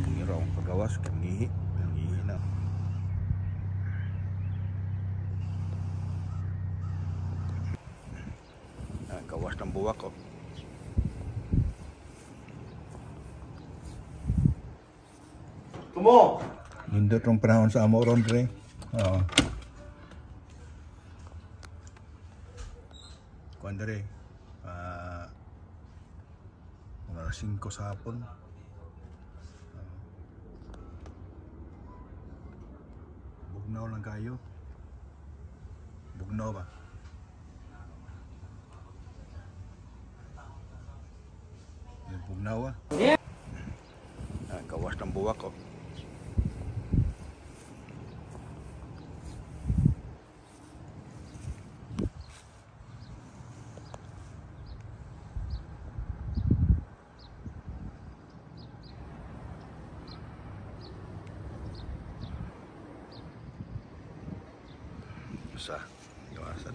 mungirong pegawas kan gihi gihi na nah, gawas oh. Tumo! Nindot rong panahon sa amo ron rin. Oo. Kuan. Ah... Uh, 5 sa hapon. Bugnaw lang kayo. Bugnaw ba? Yung bugnaw ah. Ah, gawas ng buwak oh. 是啊，你玩儿啥？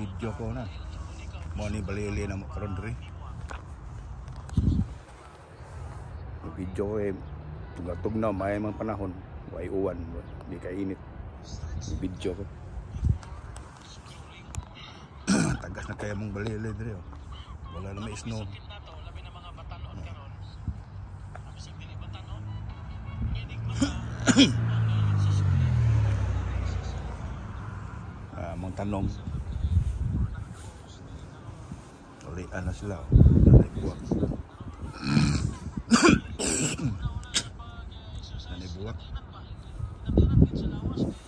Nag-video ko na. Mo ni balili na karon diri. Nag-video ko eh tugatog na may mga panahon. Way uwan, di ka init. Nag-video ko. Tagas na kaya mong balili diri oh. Wala na may snow. Ah, mong tanong. Na sila. oh. Nanay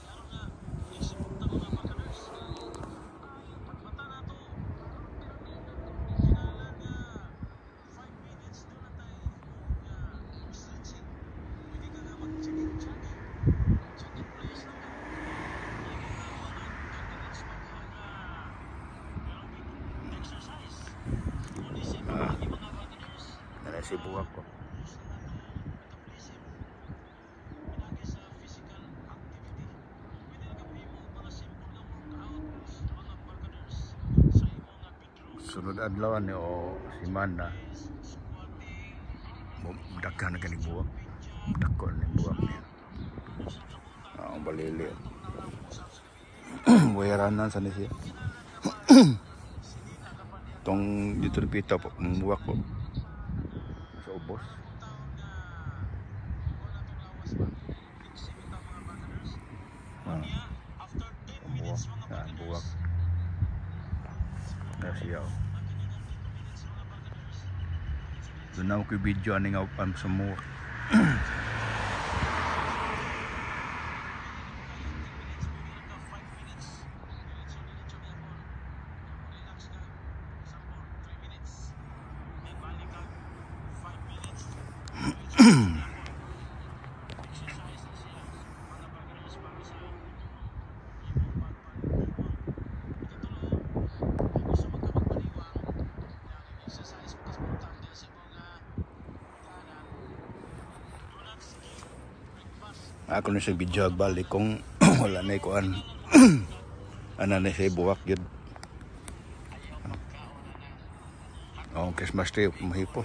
sibuk aku. Sunod adlaw ni o si Mana. Daghan ka ni buwak dakon ni buwak niya. Ah, ang balili. Bayaran na sana siya. Tong dito pita po buwak po Ubos. Ah, buwak. Ah, buwak. Na siya. Doon ako video aning ang sa Ako na sa video balik kung wala na ikuan. Ana na siya buwak yun. Oh, Christmas tree mahipos.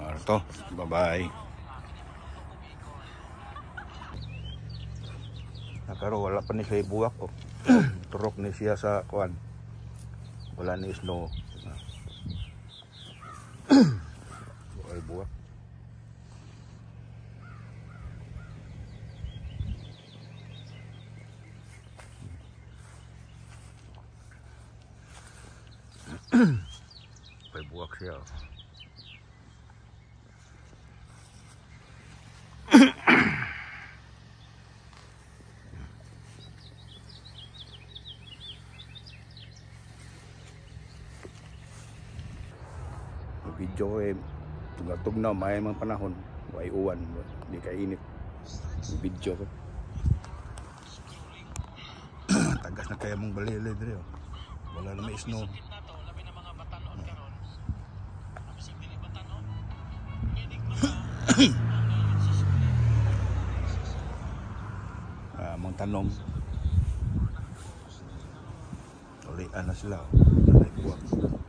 Marto, bye-bye. Ah, pero wala pa ni siya buwak oh. Turok ni siya sa kuan. Wala ni snow. Wala buwak. May buwak siya. oh. Video eh, tugnaw may mga panahon. Way uwan, di ka init. Video ko. Tagas na kaya mong balilid rin. Wala na may snow. Ah, mga tanong. Ulian na sila. Nanay buwak. Nanay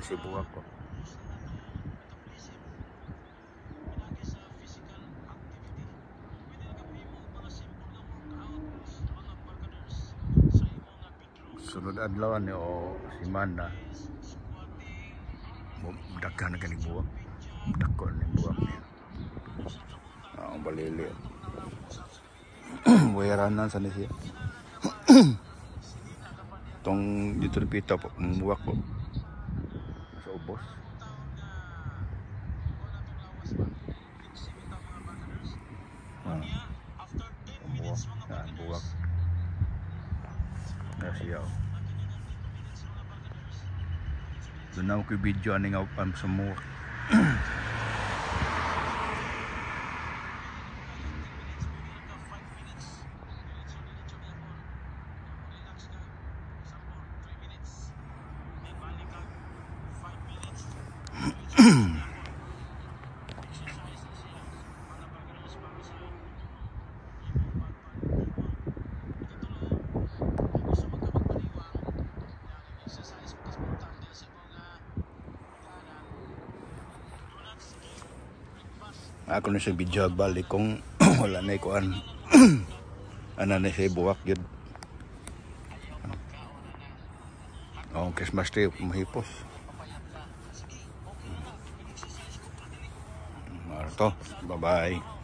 nanay si buwak ko. Sunod adlaw ni o si Manda. Daghan na ganing buwak. Dako ni buwak niya. Ah, ang balili. Wayaranan sa ni siya. Tong dito ni Pita po, buwak po. sa ubos ah. buwak yan buwak nasiyaw doon ako video aning ang samuha Ako na sa video balik kung wala na ikuan. Ana na siya buwak yun. Oh, Christmas tree mahipos. Marto, bye-bye.